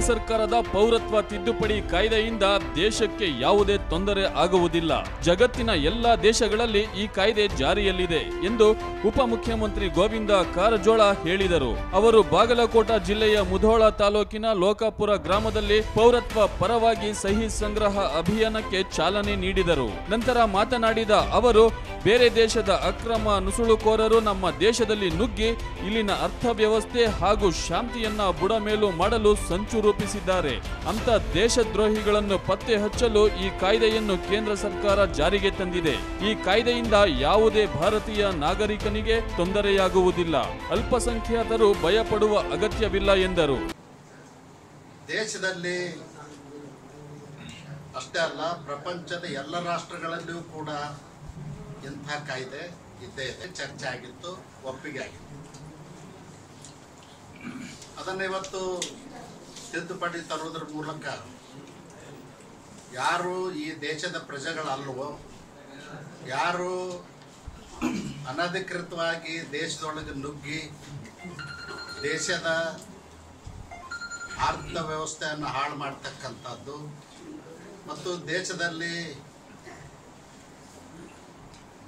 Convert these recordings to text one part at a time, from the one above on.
ಸರ್ಕಾರದ ಪೌರತ್ವ ತಿದ್ದುಪಡಿ ಕಾಯ್ದೆಯಿಂದ ದೇಶಕ್ಕೆ ಯಾವುದೇ ತೊಂದರೆ ಆಗುವುದಿಲ್ಲ. ಜಗತ್ತಿನ ಎಲ್ಲಾ ದೇಶಗಳಲ್ಲಿ ಈ ಕಾಯ್ದೆ ಜಾರಿಯಲ್ಲಿದೆ ಎಂದು ಉಪಮುಖ್ಯಮಂತ್ರಿ ಗೋವಿಂದ ಕಾರಜೋಳ ಹೇಳಿದರು. ಅವರು ಬಾಗಲಕೋಟ ಜಿಲ್ಲೆಯ ಮುಧೋಳ ತಾಲೂಕಿನ ಲೋಕಾಪುರ ಗ್ರಾಮದಲ್ಲಿ ಪೌರತ್ವ ಪರವಾಗಿ ಸಹಿ ಸಂಗ್ರಹ ಅಭಿಯಾನಕ್ಕೆ ಚಾಲನೆ ನೀಡಿದರು. ನಂತರ ಮಾತನಾಡಿದ ಅವರು, ಬೇರೆ ದೇಶದ ಅಕ್ರಮ ನುಸುಳುಕೋರರು ನಮ್ಮ ದೇಶದಲ್ಲಿ ನುಗ್ಗಿ ಇಲ್ಲಿನ ಅರ್ಥವ್ಯವಸ್ಥೆ ಹಾಗೂ ಶಾಂತಿಯನ್ನ ಬುಡಮೇಲು ಮಾಡಲು ಸಂಚು ರೂಪಿಸಿದ್ದಾರೆ ಅಂತ ದೇಶದ್ರೋಹಿಗಳನ್ನು ಪತ್ತೆ ಹಚ್ಚಲು ಈ ಕಾಯ್ದೆಯನ್ನು ಕೇಂದ್ರ ಸರ್ಕಾರ ಜಾರಿಗೆ ತಂದಿದೆ. ಈ ಕಾಯ್ದೆಯಿಂದ ಯಾವುದೇ ಭಾರತೀಯ ನಾಗರಿಕನಿಗೆ ತೊಂದರೆಯಾಗುವುದಿಲ್ಲ. ಅಲ್ಪಸಂಖ್ಯಾತರು ಭಯಪಡುವ ಅಗತ್ಯವಿಲ್ಲ ಎಂದರು. ದೇಶದಲ್ಲಿ ಅಷ್ಟೇ ಅಲ್ಲ, ಪ್ರಪಂಚದ ಎಲ್ಲ ರಾಷ್ಟ್ರಗಳಲ್ಲಿಯೂ ಕೂಡ ಇಂಥ ಕಾಯ್ದೆ ಇದ್ದೇ ಇದೆ. ಚರ್ಚೆ ಆಗಿತ್ತು, ಒಪ್ಪಿಗೆ ಆಗಿತ್ತು. ಅದನ್ನ ಇವತ್ತು ತಿದ್ದುಪಡಿ ತರುವುದರ ಮೂಲಕ ಯಾರು ಈ ದೇಶದ ಪ್ರಜೆಗಳಲ್ವೋ, ಯಾರು ಅನಧಿಕೃತವಾಗಿ ದೇಶದೊಳಗೆ ನುಗ್ಗಿ ದೇಶದ ಆರ್ಥಿಕ ವ್ಯವಸ್ಥೆಯನ್ನು ಹಾಳು ಮಾಡ್ತಕ್ಕಂಥದ್ದು ಮತ್ತು ದೇಶದಲ್ಲಿ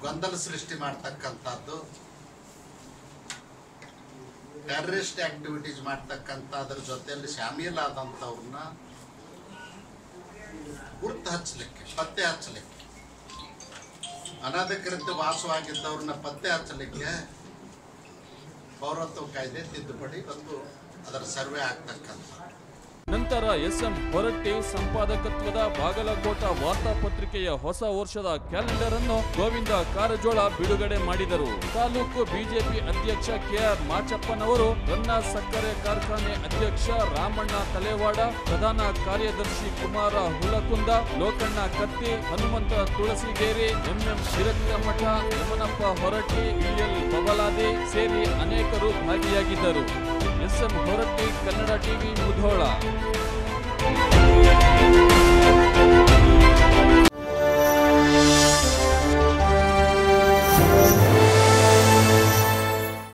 ಗೊಂದಲ ಸೃಷ್ಟಿ ಮಾಡ್ತಕ್ಕಂಥದ್ದು ಟೆರರಿಸ್ಟ್ ಆಕ್ಟಿವಿಟೀಸ್ ಮಾಡ್ತಕ್ಕಂಥದ್ರ ಜೊತೆಯಲ್ಲಿ ಶಾಮೀಲಾದಂಥವ್ರನ್ನ ಗುರ್ತು ಹಚ್ಚಲಿಕ್ಕೆ, ಪತ್ತೆ ಹಚ್ಚಲಿಕ್ಕೆ. ಅನಧಿಕೃತ ವಾಸವಾಗಿದ್ದವ್ರನ್ನ ಪತ್ತೆ ಹಚ್ಚಲಿಕ್ಕೆ ಪೌರತ್ವ ಕಾಯ್ದೆ ತಿದ್ದುಪಡಿ ಬಂದು ಅದರ ಸರ್ವೆ ಆಗ್ತಕ್ಕಂಥ ನಂತರ ಎಸ್ಎಂ ಹೊರಟ್ಟಿ ಸಂಪಾದಕತ್ವದ ಬಾಗಲಕೋಟ ವಾರ್ತಾಪತ್ರಿಕೆಯ ಹೊಸ ವರ್ಷದ ಕ್ಯಾಲೆಂಡರ್ ಅನ್ನು ಗೋವಿಂದ ಕಾರಜೋಳ ಬಿಡುಗಡೆ ಮಾಡಿದರು. ತಾಲೂಕು ಬಿಜೆಪಿ ಅಧ್ಯಕ್ಷ ಕೆಆರ್ ಮಾಚಪ್ಪನವರು ರನ್ನ ಸಕ್ಕರೆ ಕಾರ್ಖಾನೆ ಅಧ್ಯಕ್ಷ ರಾಮಣ್ಣ ತಲೆವಾಡ, ಪ್ರಧಾನ ಕಾರ್ಯದರ್ಶಿ ಕುಮಾರ ಹುಲಕುಂದ, ಲೋಕಣ್ಣ ಕತ್ತಿ, ಹನುಮಂತ ತುಳಸಿಗೇರಿ, ಎಂಎಂ ಶಿರಕ್ಕಮಠ ಯಮನಪ್ಪ ಹೊರಟ್ಟಿ ಬಿಎಲ್ ಬಬಲಾದಿ ಸೇರಿ ಅನೇಕರು ಭಾಗಿಯಾಗಿದ್ದರು. SM Horatti Kannada TV Mudhol.